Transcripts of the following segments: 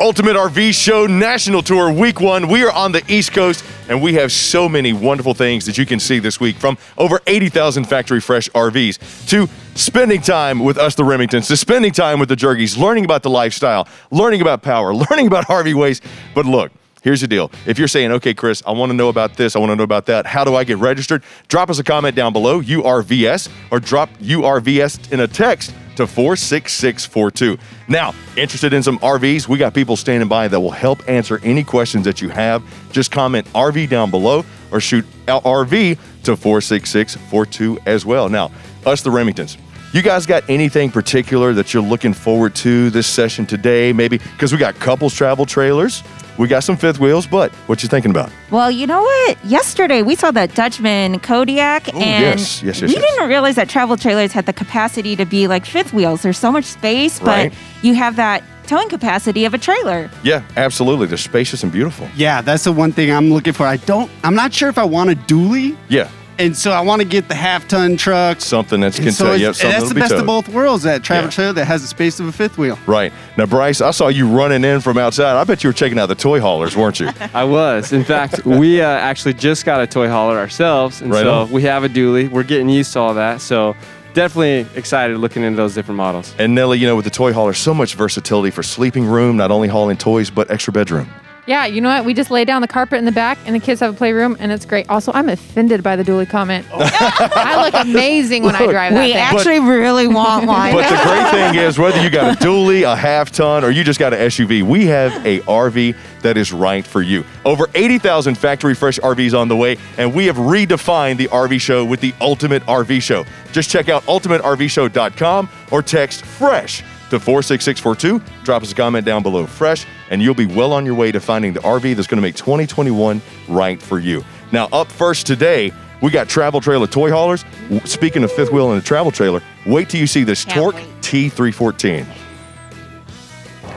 Ultimate RV Show National Tour Week One. We are on the East Coast and we have so many wonderful things that you can see this week from over 80,000 factory fresh RVs to spending time with us, the Remingtons, to spending time with the Jergies, learning about the lifestyle, learning about power, learning about Harvey Waste. But look, Here's the deal. If you're saying, okay, Chris, I want to know about this, I want to know about that, how do I get registered? Drop us a comment down below, URVS, or drop URVS in a text to 46642. Now, interested in some RVs? We got people standing by that will help answer any questions that you have. Just comment RV down below or shoot RV to 46642 as well. Now, us, the Remingtons. You guys got anything particular that you're looking forward to this session today? Maybe because we got couples travel trailers. We got some fifth wheels, but what you thinking about? Well, you know what? Yesterday we saw that Dutchmen Kodiak, Ooh, and yes, yes, yes, we yes. didn't realize that travel trailers had the capacity to be like fifth wheels. There's so much space, but Right. you have that towing capacity of a trailer. Yeah, absolutely. They're spacious and beautiful. Yeah, that's the one thing I'm looking for. I don't. I'm not sure if I want a dually, Yeah, and so I want to get the half ton trucks. something that's can so tell. it's- Yep, and something that's the be best towed. of both worlds. That travel Yeah. trailer that has the space of a fifth wheel. Right. Now, Bryce, I saw you running in from outside. I bet you were checking out the toy haulers, weren't you? I was. In fact, we uh, actually just got a toy hauler ourselves, and Right so on. we have a dually. We're getting used to all that, so definitely excited looking into those different models. and Nelly, you know, with the toy hauler, so much versatility for sleeping room, not only hauling toys, but extra bedroom. Yeah, you know what? We just lay down the carpet in the back, and the kids have a playroom, and it's great. Also, I'm offended by the dually comment. Oh. I look amazing when I drive that We thing. actually really want one. But the great thing is, whether you got a dually, a half ton, or you just got an SUV, we have a RV that is right for you. Over 80,000 factory fresh RVs on the way, and we have redefined the RV show with the Ultimate RV Show. Just check out ultimatervshow.com or text FRESH to 46642. Drop us a comment down below, FRESH, and you'll be well on your way to finding the RV that's going to make 2021 right for you. Now, up first today, we got travel trailer toy haulers. Speaking of fifth wheel and a travel trailer, wait till you see this Can't Torque wait. T314.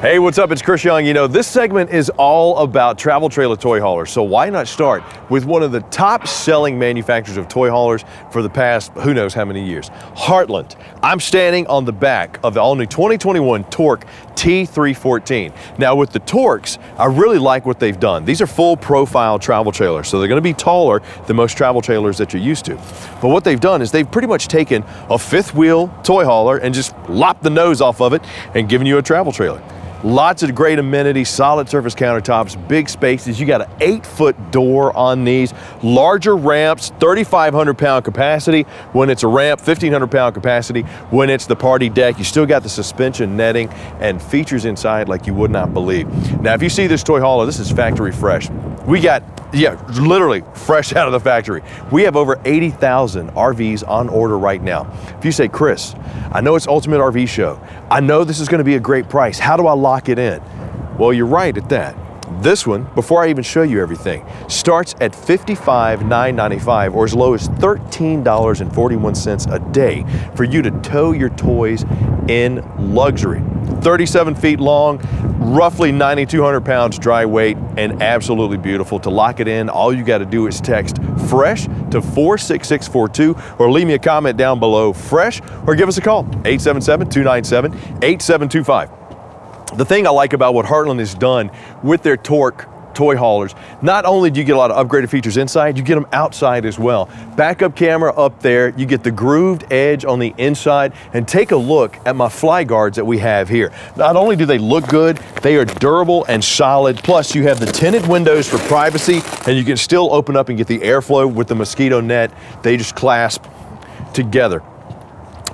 Hey, what's up? It's Chris Young. You know, this segment is all about travel trailer toy haulers. So why not start with one of the top selling manufacturers of toy haulers for the past who knows how many years? Heartland. I'm standing on the back of the all new 2021 Torque T314. Now, with the Torques, I really like what they've done. These are full profile travel trailers, so they're going to be taller than most travel trailers that you're used to. But what they've done is they've pretty much taken a fifth wheel toy hauler and just lopped the nose off of it and given you a travel trailer. Lots of great amenities, solid surface countertops, big spaces. You got an eight foot door on these, larger ramps, 3,500 pound capacity when it's a ramp, 1,500 pound capacity when it's the party deck. You still got the suspension netting and features inside like you would not believe. Now, if you see this toy hauler, this is factory fresh. We got, yeah, literally fresh out of the factory. We have over 80,000 RVs on order right now. If you say, Chris, I know it's Ultimate RV Show. I know this is going to be a great price. How do I lock it in? Well, you're right at that. This one, before I even show you everything, starts at $55,995 or as low as $13.41 a day for you to tow your toys in luxury. 37 feet long, roughly 9,200 pounds dry weight, and absolutely beautiful. To lock it in, all you got to do is text FRESH to 46642 or leave me a comment down below FRESH or give us a call 877 297 8725. The thing I like about what Heartland has done with their Torque toy haulers, not only do you get a lot of upgraded features inside, you get them outside as well. Backup camera up there, you get the grooved edge on the inside, and take a look at my fly guards that we have here. Not only do they look good, they are durable and solid, plus you have the tinted windows for privacy, and you can still open up and get the airflow with the mosquito net. They just clasp together.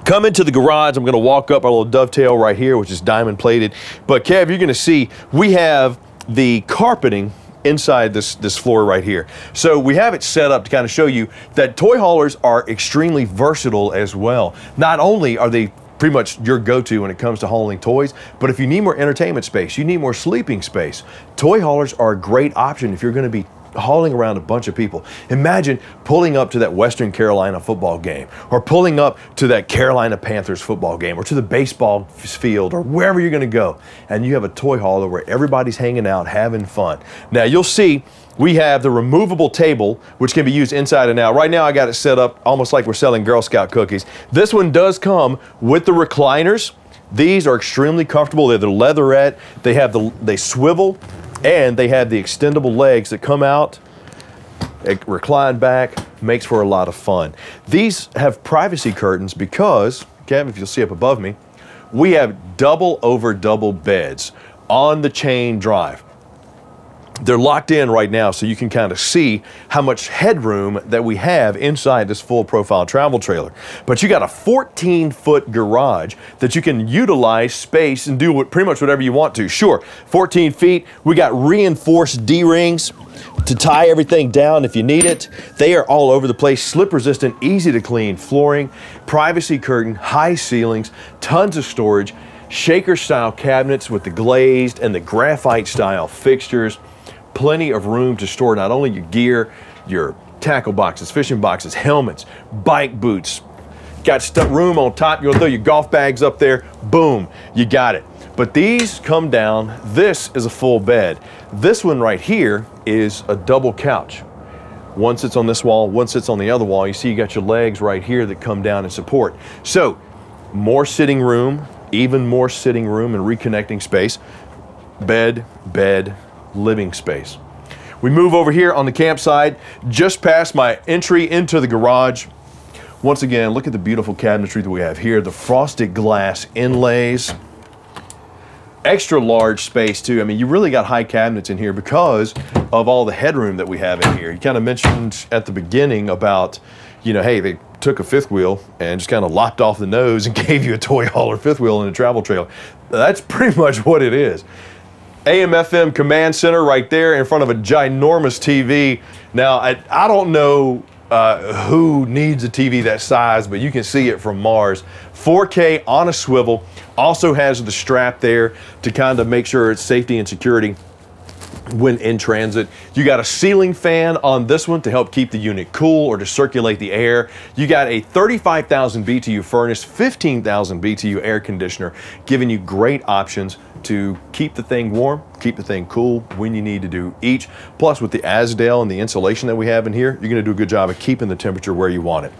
Come into the garage. I'm going to walk up our little dovetail right here, which is diamond plated. But Kev, you're going to see we have the carpeting inside this, this floor right here. So we have it set up to kind of show you that toy haulers are extremely versatile as well. Not only are they pretty much your go-to when it comes to hauling toys, but if you need more entertainment space, you need more sleeping space, toy haulers are a great option if you're going to be hauling around a bunch of people. Imagine pulling up to that Western Carolina football game, or pulling up to that Carolina Panthers football game, or to the baseball field, or wherever you're going to go, and you have a toy hauler where everybody's hanging out, having fun. Now you'll see we have the removable table, which can be used inside and out. Right now, I got it set up almost like we're selling Girl Scout cookies. This one does come with the recliners. These are extremely comfortable. They're the leatherette. They have the they swivel, and they have the extendable legs that come out, eh, recline back, makes for a lot of fun. These have privacy curtains because, Kevin, if you'll see up above me, we have double over double beds on the chain drive they're locked in right now so you can kind of see how much headroom that we have inside this full profile travel trailer. But you got a 14 foot garage that you can utilize space and do what, pretty much whatever you want to. Sure, 14 feet. We got reinforced D rings to tie everything down if you need it. They are all over the place, slip resistant, easy to clean flooring, privacy curtain, high ceilings, tons of storage, shaker style cabinets with the glazed and the graphite style fixtures plenty of room to store not only your gear, your tackle boxes, fishing boxes, helmets, bike boots. Got st- room on top. You'll throw your golf bags up there. Boom, you got it. But these come down. This is a full bed. This one right here is a double couch. One sits on this wall, one sits on the other wall. You see, you got your legs right here that come down and support. So, more sitting room, even more sitting room and reconnecting space. Bed, bed, living space. We move over here on the campsite, just past my entry into the garage. Once again, look at the beautiful cabinetry that we have here, the frosted glass inlays. Extra large space too. I mean, you really got high cabinets in here because of all the headroom that we have in here. You kind of mentioned at the beginning about, you know, hey, they took a fifth wheel and just kind of lopped off the nose and gave you a toy hauler fifth wheel and a travel trailer. That's pretty much what it is. AM FM command center right there in front of a ginormous TV. Now, I, I don't know uh, who needs a TV that size, but you can see it from Mars. 4K on a swivel, also has the strap there to kind of make sure it's safety and security when in transit. You got a ceiling fan on this one to help keep the unit cool or to circulate the air. You got a 35,000 BTU furnace, 15,000 BTU air conditioner, giving you great options to keep the thing warm, keep the thing cool when you need to do each. Plus with the Azdel and the insulation that we have in here, you're gonna do a good job of keeping the temperature where you want it.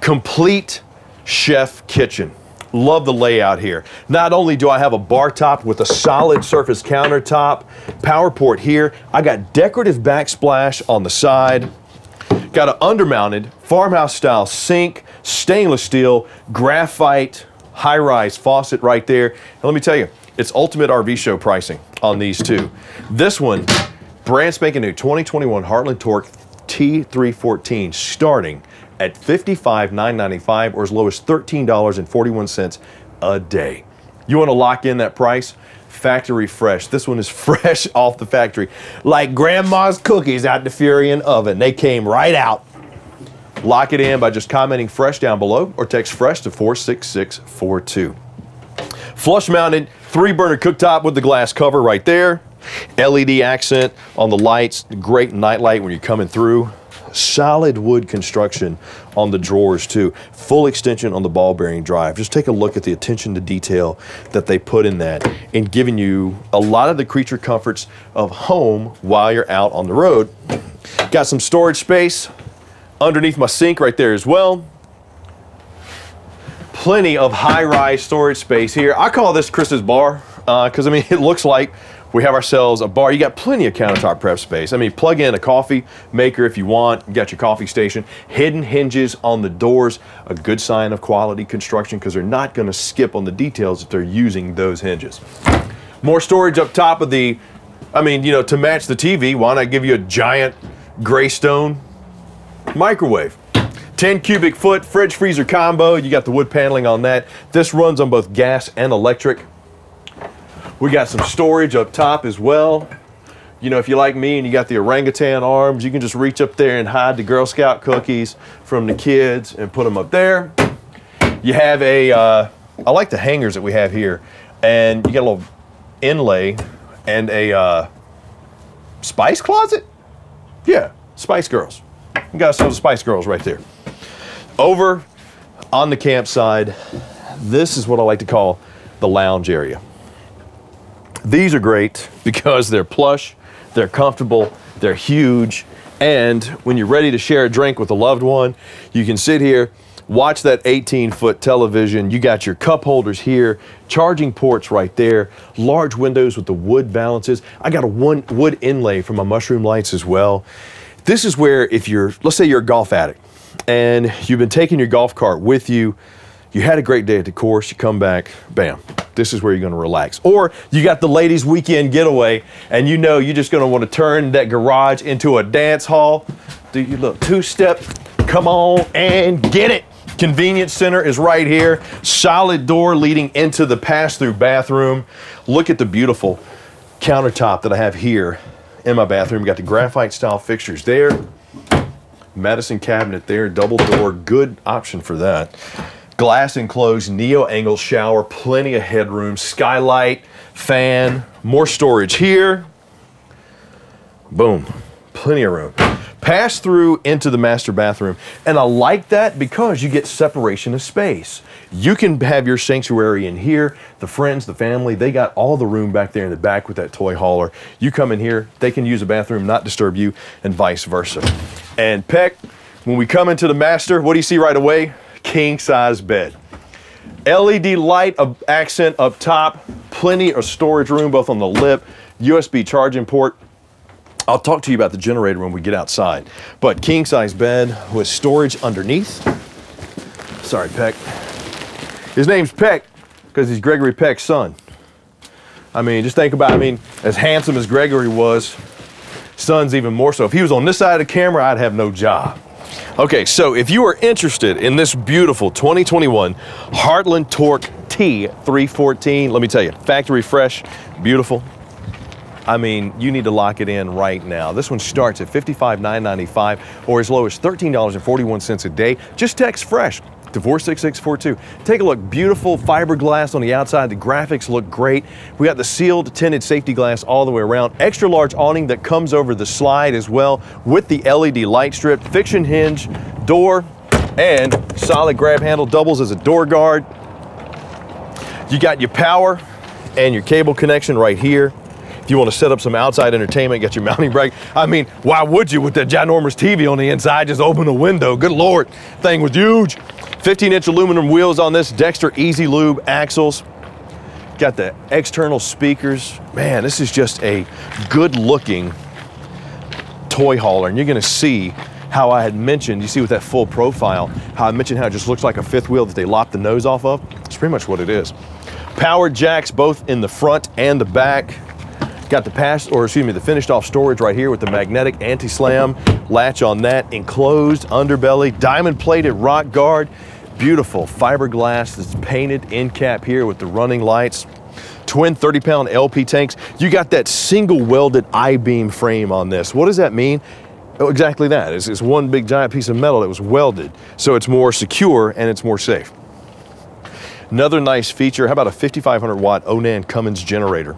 Complete chef kitchen. Love the layout here. Not only do I have a bar top with a solid surface countertop, power port here, I got decorative backsplash on the side, got an undermounted farmhouse style sink, stainless steel, graphite, high rise faucet right there. And let me tell you, it's Ultimate RV Show pricing on these two. This one, brand spanking new 2021 Heartland Torque T314 starting at $55,995 or as low as $13.41 a day. You want to lock in that price? Factory fresh. This one is fresh off the factory. Like grandma's cookies out the Furrion oven. They came right out. Lock it in by just commenting fresh down below or text fresh to 46642. Flush mounted three burner cooktop with the glass cover right there. LED accent on the lights, great night light when you're coming through. Solid wood construction on the drawers too. Full extension on the ball bearing drive. Just take a look at the attention to detail that they put in that and giving you a lot of the creature comforts of home while you're out on the road. Got some storage space underneath my sink right there as well plenty of high-rise storage space here. I call this Chris's bar because uh, I mean it looks like we have ourselves a bar. You got plenty of countertop prep space. I mean, plug in a coffee maker if you want. You got your coffee station. Hidden hinges on the doors, a good sign of quality construction because they're not going to skip on the details if they're using those hinges. More storage up top of the, I mean, you know, to match the TV, why not give you a giant Greystone microwave? 10 cubic foot fridge freezer combo. You got the wood paneling on that. This runs on both gas and electric. We got some storage up top as well. You know, if you like me and you got the orangutan arms, you can just reach up there and hide the Girl Scout cookies from the kids and put them up there. You have a, uh, I like the hangers that we have here. And you got a little inlay and a uh, spice closet? Yeah, Spice Girls. You got some Spice Girls right there. Over on the campsite, this is what I like to call the lounge area. These are great because they're plush, they're comfortable, they're huge, and when you're ready to share a drink with a loved one, you can sit here, Watch that 18 foot television. You got your cup holders here, charging ports right there, large windows with the wood valances. I got a one wood inlay for my mushroom lights as well. This is where if you're, let's say you're a golf addict and you've been taking your golf cart with you, you had a great day at the course, you come back, bam, this is where you're gonna relax. Or you got the ladies' weekend getaway and you know you're just gonna wanna turn that garage into a dance hall. Do you look two step, come on and get it. Convenience center is right here. Solid door leading into the pass through bathroom. Look at the beautiful countertop that I have here in my bathroom. Got the graphite style fixtures there. Medicine cabinet there, double door, good option for that. Glass enclosed, neo angle shower, plenty of headroom, skylight, fan, more storage here. Boom, plenty of room. Pass through into the master bathroom, and I like that because you get separation of space. You can have your sanctuary in here. The friends, the family, they got all the room back there in the back with that toy hauler. You come in here, they can use a bathroom, not disturb you, and vice versa. And Peck, when we come into the master, what do you see right away? King size bed. LED light accent up top, plenty of storage room both on the lip, USB charging port. I'll talk to you about the generator when we get outside. But king size bed with storage underneath. Sorry, Peck. His name's Peck because he's Gregory Peck's son. I mean, just think about, I mean, as handsome as Gregory was, son's even more so. If he was on this side of the camera, I'd have no job. Okay, so if you are interested in this beautiful 2021 Heartland Torque T314, let me tell you, factory fresh, beautiful. I mean, you need to lock it in right now. This one starts at $55,995 or as low as $13.41 a day. Just text fresh to 46642. Take a look, beautiful fiberglass on the outside. The graphics look great. We got the sealed tinted safety glass all the way around. Extra large awning that comes over the slide as well with the LED light strip, fiction hinge, door, and solid grab handle doubles as a door guard. You got your power and your cable connection right here. If you want to set up some outside entertainment, get your mounting brake. I mean, why would you with that ginormous TV on the inside? Just open a window. Good Lord, thing was huge. 15 inch aluminum wheels on this, Dexter Easy Lube axles. Got the external speakers. Man, this is just a good looking toy hauler. And you're gonna see how I had mentioned, you see with that full profile, how I mentioned how it just looks like a fifth wheel that they lopped the nose off of. It's pretty much what it is. Power jacks both in the front and the back. Got the pass, or excuse me, the finished off storage right here with the magnetic anti-slam latch on that, enclosed underbelly, diamond plated rock guard, beautiful fiberglass that's painted in cap here with the running lights. Twin 30 pound LP tanks. You got that single welded I-beam frame on this. What does that mean? Oh, exactly that. It's, it's one big giant piece of metal that was welded. So it's more secure and it's more safe. Another nice feature, how about a 5,500 watt Onan Cummins generator?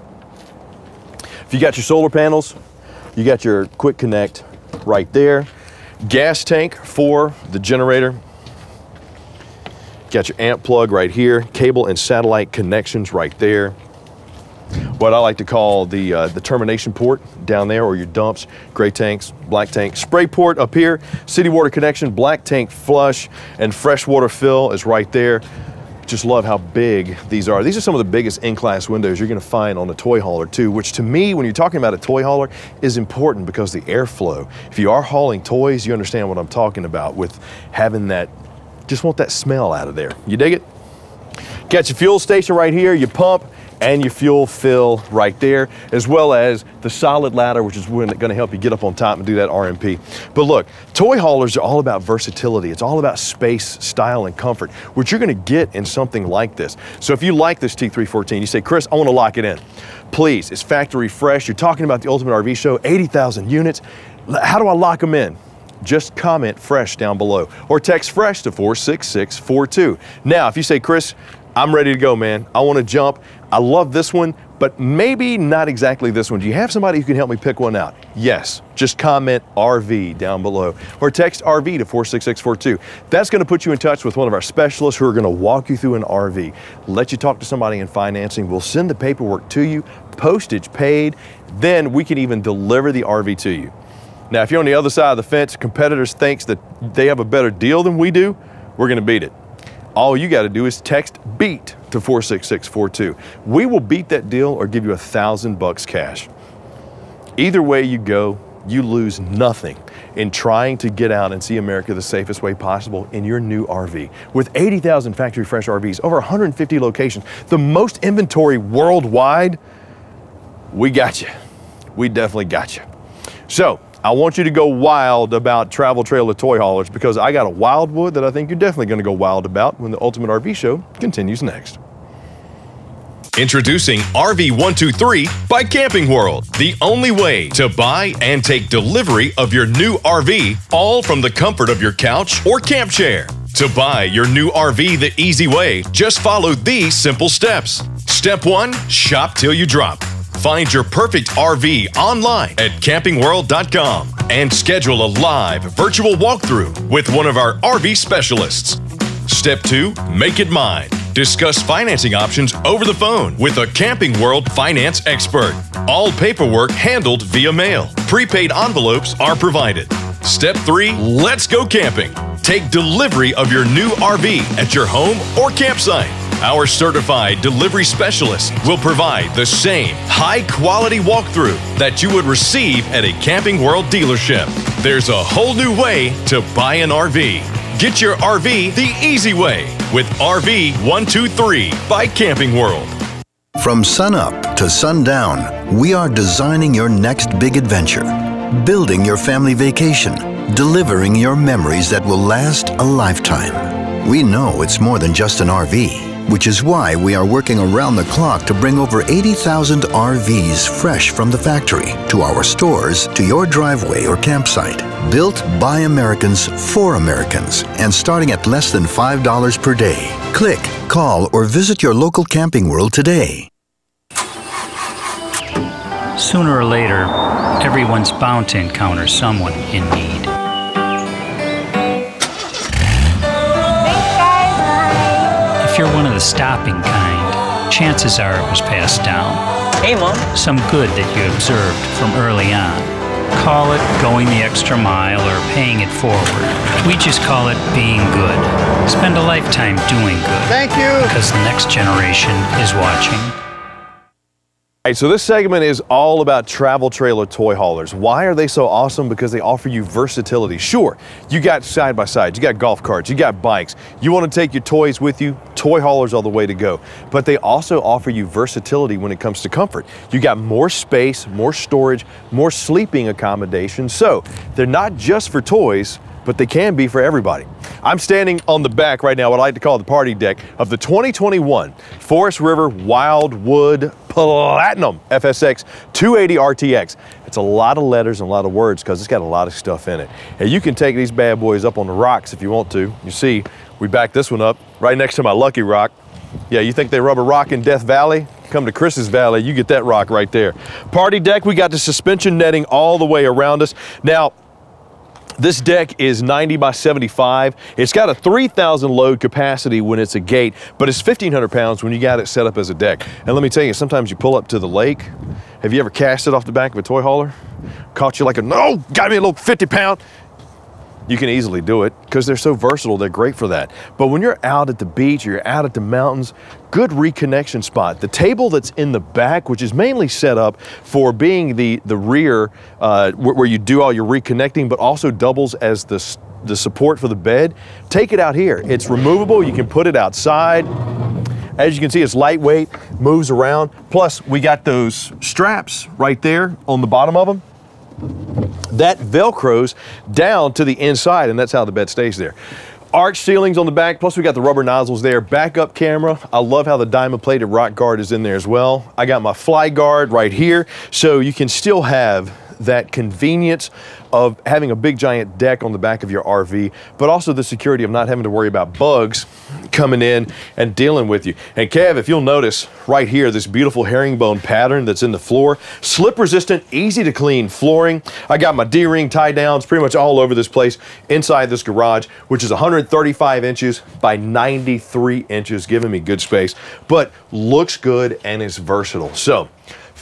If you got your solar panels, you got your quick connect right there. Gas tank for the generator. Got your amp plug right here. Cable and satellite connections right there. What I like to call the, uh, the termination port down there or your dumps, gray tanks, black tank. Spray port up here, city water connection, black tank flush, and freshwater fill is right there just love how big these are. These are some of the biggest in-class windows you're gonna find on a toy hauler too, which to me, when you're talking about a toy hauler, is important because the airflow. If you are hauling toys, you understand what I'm talking about with having that, just want that smell out of there. You dig it? Got your fuel station right here, you pump, and your fuel fill right there, as well as the solid ladder, which is going to help you get up on top and do that RMP. But look, toy haulers are all about versatility. It's all about space, style, and comfort, which you're going to get in something like this. So if you like this T314, you say, Chris, I want to lock it in. Please, it's factory fresh. You're talking about the Ultimate RV Show, 80,000 units. How do I lock them in? just comment fresh down below or text fresh to 46642. Now, if you say, Chris, I'm ready to go, man. I want to jump. I love this one, but maybe not exactly this one. Do you have somebody who can help me pick one out? Yes. Just comment RV down below or text RV to 46642. That's going to put you in touch with one of our specialists who are going to walk you through an RV, let you talk to somebody in financing. We'll send the paperwork to you, postage paid, then we can even deliver the RV to you. Now, if you're on the other side of the fence, competitors thinks that they have a better deal than we do, we're going to beat it. All you got to do is text BEAT to 46642. We will beat that deal or give you a thousand bucks cash. Either way you go, you lose nothing in trying to get out and see America the safest way possible in your new RV. With 80,000 factory fresh RVs, over 150 locations, the most inventory worldwide, we got you. We definitely got you. So, I want you to go wild about Travel Trailer Toy Haulers because I got a wildwood that I think you're definitely going to go wild about when the Ultimate RV Show continues next. Introducing RV123 by Camping World, the only way to buy and take delivery of your new RV, all from the comfort of your couch or camp chair. To buy your new RV the easy way, just follow these simple steps. Step one shop till you drop. Find your perfect RV online at campingworld.com and schedule a live virtual walkthrough with one of our RV specialists. Step two, make it mine. Discuss financing options over the phone with a Camping World finance expert. All paperwork handled via mail. Prepaid envelopes are provided. Step three, let's go camping. Take delivery of your new RV at your home or campsite. Our certified delivery specialist will provide the same high quality walkthrough that you would receive at a Camping World dealership. There's a whole new way to buy an RV. Get your RV the easy way with RV 123 by Camping World. From sunup to sundown, we are designing your next big adventure, building your family vacation, delivering your memories that will last a lifetime. We know it's more than just an RV which is why we are working around the clock to bring over 80,000 RVs fresh from the factory to our stores, to your driveway or campsite. Built by Americans for Americans and starting at less than $5 per day. Click, call, or visit your local Camping World today. Sooner or later, everyone's bound to encounter someone in need. If you're one of the stopping kind, chances are it was passed down. Hey, Mom. Some good that you observed from early on. Call it going the extra mile or paying it forward. We just call it being good. Spend a lifetime doing good. Thank you. Because the next generation is watching. Right, so this segment is all about travel trailer toy haulers. Why are they so awesome? Because they offer you versatility. Sure, you got side by sides, you got golf carts, you got bikes. You want to take your toys with you, toy haulers are the way to go. But they also offer you versatility when it comes to comfort. You got more space, more storage, more sleeping accommodations. So they're not just for toys, but they can be for everybody. I'm standing on the back right now, what I like to call the party deck of the 2021 Forest River Wildwood Platinum FSX 280 RTX. It's a lot of letters and a lot of words because it's got a lot of stuff in it. And you can take these bad boys up on the rocks if you want to. You see, we backed this one up right next to my Lucky Rock. Yeah, you think they rub a rock in Death Valley? Come to Chris's Valley, you get that rock right there. Party deck, we got the suspension netting all the way around us. Now, this deck is 90 by 75. It's got a 3,000 load capacity when it's a gate, but it's 1,500 pounds when you got it set up as a deck. And let me tell you, sometimes you pull up to the lake. Have you ever cast it off the back of a toy hauler? Caught you like a, no, got me a little 50 pound you can easily do it because they're so versatile. They're great for that. But when you're out at the beach or you're out at the mountains, good reconnection spot. The table that's in the back, which is mainly set up for being the, the rear uh, where, where you do all your reconnecting, but also doubles as the, the support for the bed, take it out here. It's removable. You can put it outside. As you can see, it's lightweight, moves around. Plus, we got those straps right there on the bottom of them that velcros down to the inside and that's how the bed stays there. Arch ceilings on the back, plus we got the rubber nozzles there. Backup camera, I love how the diamond plated rock guard is in there as well. I got my fly guard right here, so you can still have that convenience of having a big giant deck on the back of your RV, but also the security of not having to worry about bugs coming in and dealing with you. And Kev, if you'll notice right here, this beautiful herringbone pattern that's in the floor, slip resistant, easy to clean flooring. I got my D-ring tie downs pretty much all over this place inside this garage, which is 135 inches by 93 inches, giving me good space, but looks good and is versatile. So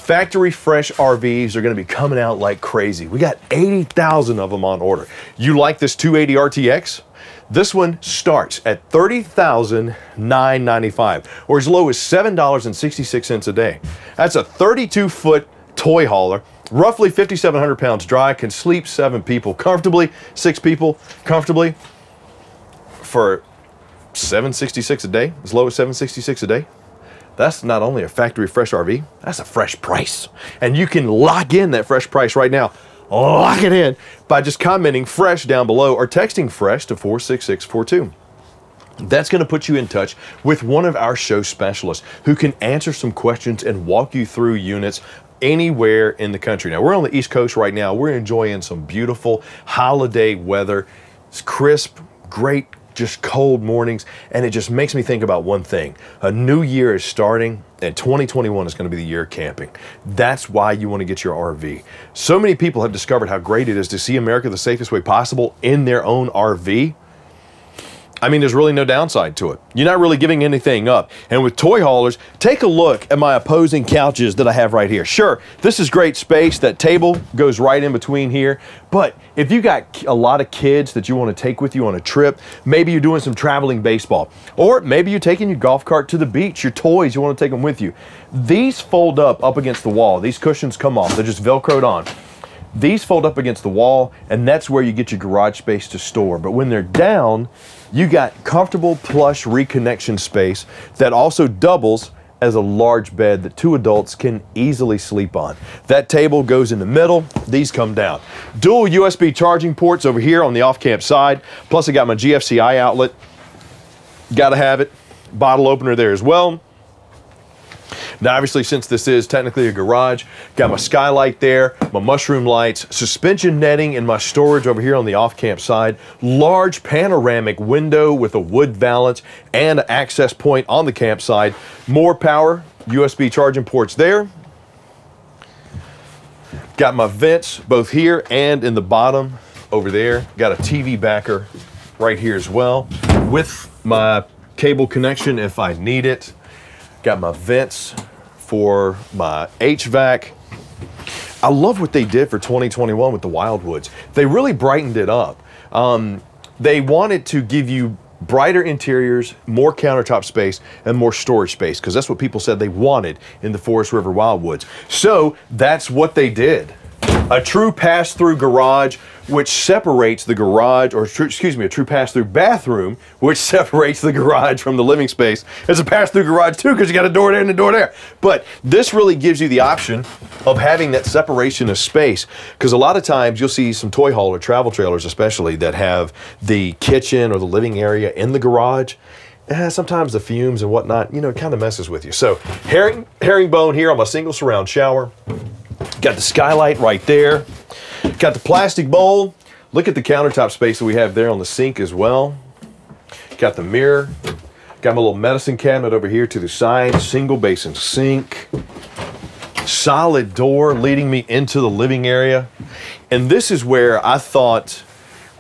Factory fresh RVs are going to be coming out like crazy. We got 80,000 of them on order. You like this 280 RTX? This one starts at $30,995 or as low as $7.66 a day. That's a 32 foot toy hauler, roughly 5,700 pounds dry, can sleep seven people comfortably, six people comfortably for 766 a day, as low as 766 a day. That's not only a factory fresh RV, that's a fresh price. And you can lock in that fresh price right now. Lock it in by just commenting fresh down below or texting fresh to 46642. That's going to put you in touch with one of our show specialists who can answer some questions and walk you through units anywhere in the country. Now, we're on the East Coast right now. We're enjoying some beautiful holiday weather. It's crisp, great, just cold mornings. And it just makes me think about one thing a new year is starting, and 2021 is going to be the year of camping. That's why you want to get your RV. So many people have discovered how great it is to see America the safest way possible in their own RV. I mean, there's really no downside to it. You're not really giving anything up. And with toy haulers, take a look at my opposing couches that I have right here. Sure, this is great space. That table goes right in between here. But if you got a lot of kids that you want to take with you on a trip, maybe you're doing some traveling baseball, or maybe you're taking your golf cart to the beach, your toys, you want to take them with you. These fold up up against the wall. These cushions come off. They're just Velcroed on. These fold up against the wall, and that's where you get your garage space to store. But when they're down, you got comfortable plush reconnection space that also doubles as a large bed that two adults can easily sleep on. That table goes in the middle, these come down. Dual USB charging ports over here on the off-camp side, plus I got my GFCI outlet. Gotta have it. Bottle opener there as well. Now, obviously, since this is technically a garage, got my skylight there, my mushroom lights, suspension netting in my storage over here on the off-camp side, large panoramic window with a wood valance and an access point on the campsite, more power, USB charging ports there. Got my vents both here and in the bottom over there. Got a TV backer right here as well with my cable connection if I need it. Got my vents for my HVAC. I love what they did for 2021 with the Wildwoods. They really brightened it up. Um, they wanted to give you brighter interiors, more countertop space, and more storage space because that's what people said they wanted in the Forest River Wildwoods. So that's what they did. A true pass-through garage which separates the garage, or tr- excuse me, a true pass-through bathroom which separates the garage from the living space. It's a pass-through garage too because you got a door there and a door there. But this really gives you the option of having that separation of space because a lot of times you'll see some toy haul or travel trailers especially that have the kitchen or the living area in the garage. Eh, sometimes the fumes and whatnot, you know, it kind of messes with you. So herring, herringbone here on my single surround shower. Got the skylight right there. Got the plastic bowl. Look at the countertop space that we have there on the sink as well. Got the mirror. Got my little medicine cabinet over here to the side. Single basin sink. Solid door leading me into the living area. And this is where I thought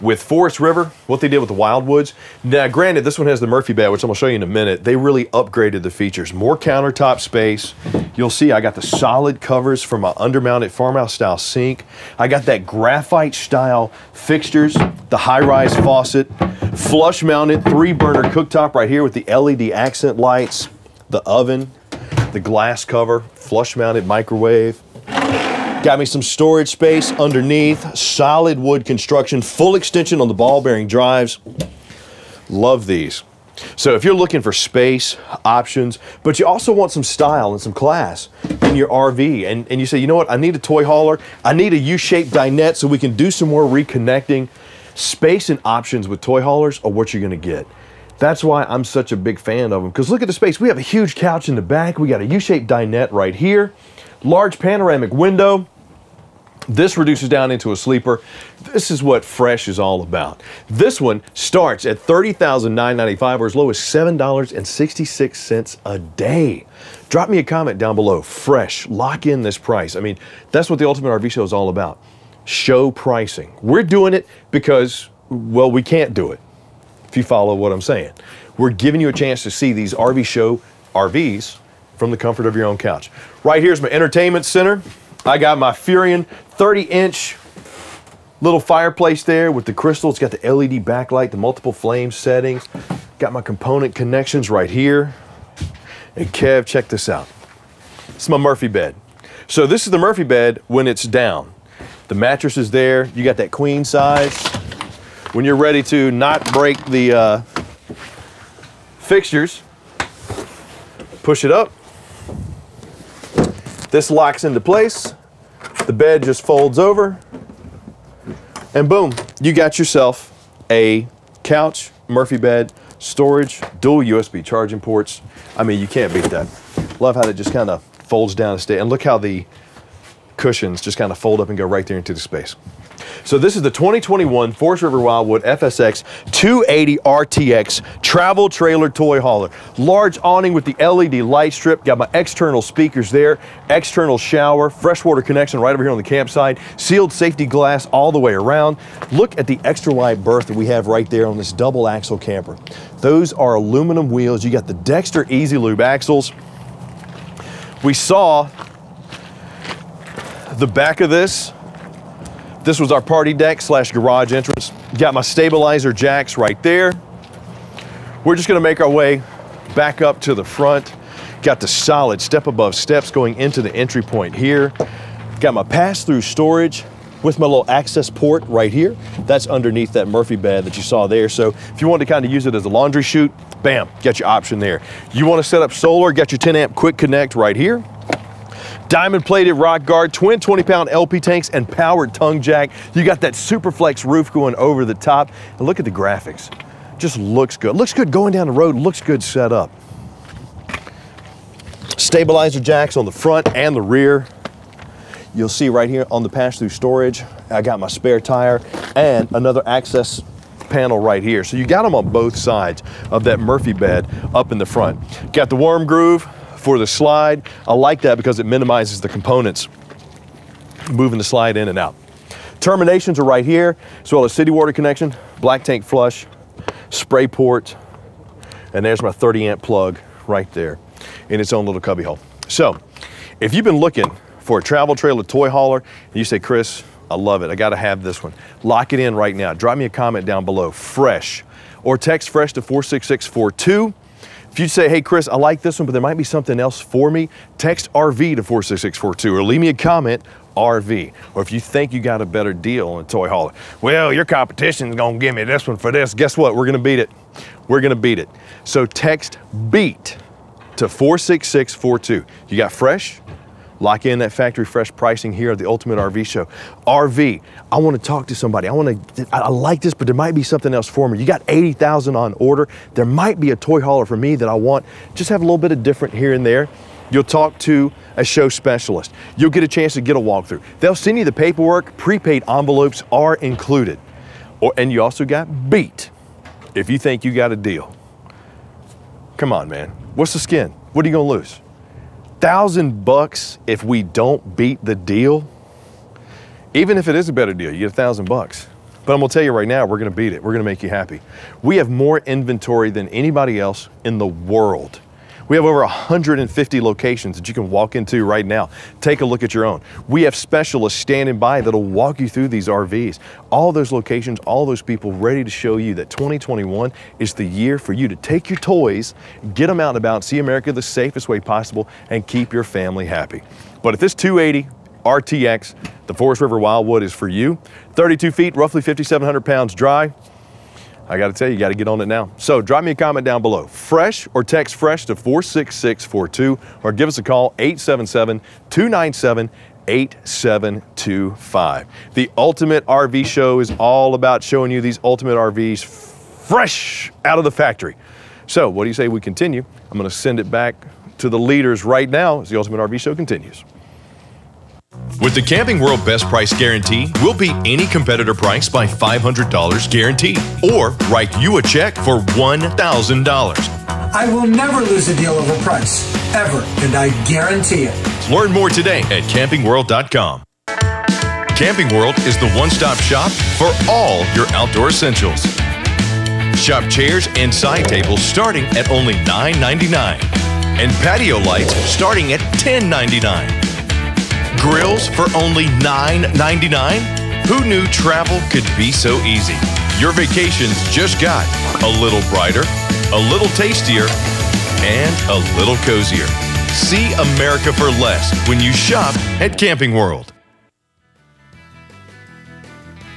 with Forest River, what they did with the Wildwoods. Now, granted, this one has the Murphy bed, which I'm gonna show you in a minute. They really upgraded the features. More countertop space. You'll see I got the solid covers for my undermounted farmhouse style sink. I got that graphite style fixtures, the high-rise faucet, flush mounted three burner cooktop right here with the LED accent lights, the oven, the glass cover, flush mounted microwave. Got me some storage space underneath, solid wood construction, full extension on the ball bearing drives. Love these. So if you're looking for space, options, but you also want some style and some class in your RV, and, and you say, you know what, I need a toy hauler, I need a U-shaped dinette so we can do some more reconnecting. Space and options with toy haulers are what you're gonna get. That's why I'm such a big fan of them. Because look at the space. We have a huge couch in the back. We got a U-shaped dinette right here. Large panoramic window. This reduces down into a sleeper. This is what Fresh is all about. This one starts at $30,995 or as low as $7.66 a day. Drop me a comment down below. Fresh, lock in this price. I mean, that's what the Ultimate RV Show is all about. Show pricing. We're doing it because, well, we can't do it, if you follow what I'm saying. We're giving you a chance to see these RV Show RVs from the comfort of your own couch. Right here's my entertainment center. I got my Furrion 30 inch Little fireplace there with the crystal. It's got the LED backlight, the multiple flame settings. Got my component connections right here. And Kev, check this out. It's my Murphy bed. So this is the Murphy bed when it's down. The mattress is there. You got that queen size. When you're ready to not break the uh, fixtures, push it up. This locks into place. The bed just folds over. And boom, you got yourself a couch, Murphy bed, storage, dual USB charging ports. I mean, you can't beat that. Love how it just kind of folds down to stay. And look how the cushions just kind of fold up and go right there into the space. So this is the 2021 Forest River Wildwood FSX 280 RTX travel trailer toy hauler. Large awning with the LED light strip. Got my external speakers there. External shower, freshwater connection right over here on the campsite. Sealed safety glass all the way around. Look at the extra wide berth that we have right there on this double axle camper. Those are aluminum wheels. You got the Dexter Easy Lube axles. We saw the back of this this was our party deck slash garage entrance. Got my stabilizer jacks right there. We're just gonna make our way back up to the front. Got the solid step above steps going into the entry point here. Got my pass-through storage with my little access port right here. That's underneath that Murphy bed that you saw there. So if you want to kind of use it as a laundry chute, bam, got your option there. You want to set up solar, got your 10 amp quick connect right here. Diamond plated rock guard, twin 20 pound LP tanks, and powered tongue jack. You got that Superflex roof going over the top. And look at the graphics. Just looks good. Looks good going down the road, looks good set up. Stabilizer jacks on the front and the rear. You'll see right here on the pass-through storage, I got my spare tire and another access panel right here. So you got them on both sides of that Murphy bed up in the front. Got the worm groove, for the slide. I like that because it minimizes the components moving the slide in and out. Terminations are right here, as well as city water connection, black tank flush, spray port, and there's my 30 amp plug right there in its own little cubby hole. So, if you've been looking for a travel trailer toy hauler, and you say, Chris, I love it, I gotta have this one, lock it in right now. Drop me a comment down below, fresh, or text fresh to 46642 if you say, hey, Chris, I like this one, but there might be something else for me, text RV to 46642 or leave me a comment, RV. Or if you think you got a better deal on a toy hauler, well, your competition's gonna give me this one for this. Guess what? We're gonna beat it. We're gonna beat it. So text BEAT to 46642. You got fresh? Lock in that factory fresh pricing here at the Ultimate RV Show. RV, I want to talk to somebody. I want to, I like this, but there might be something else for me. You got 80,000 on order. There might be a toy hauler for me that I want. Just have a little bit of different here and there. You'll talk to a show specialist. You'll get a chance to get a walkthrough. They'll send you the paperwork. Prepaid envelopes are included. Or, and you also got beat if you think you got a deal. Come on, man. What's the skin? What are you going to lose? Thousand bucks if we don't beat the deal. Even if it is a better deal, you get a thousand bucks. But I'm gonna tell you right now, we're gonna beat it. We're gonna make you happy. We have more inventory than anybody else in the world. We have over 150 locations that you can walk into right now. Take a look at your own. We have specialists standing by that'll walk you through these RVs. All those locations, all those people ready to show you that 2021 is the year for you to take your toys, get them out and about, see America the safest way possible, and keep your family happy. But if this 280 RTX, the Forest River Wildwood is for you. 32 feet, roughly 5,700 pounds dry. I got to tell you, you got to get on it now. So drop me a comment down below. Fresh or text fresh to 46642 or give us a call 877 297 8725. The Ultimate RV Show is all about showing you these Ultimate RVs fresh out of the factory. So, what do you say we continue? I'm going to send it back to the leaders right now as the Ultimate RV Show continues. With the Camping World Best Price Guarantee, we'll beat any competitor price by $500 guaranteed, or write you a check for $1,000. I will never lose a deal over price, ever, and I guarantee it. Learn more today at campingworld.com. Camping World is the one stop shop for all your outdoor essentials. Shop chairs and side tables starting at only $9.99 and patio lights starting at $10.99. Grills for only $9.99? Who knew travel could be so easy? Your vacations just got a little brighter, a little tastier, and a little cozier. See America for less when you shop at Camping World.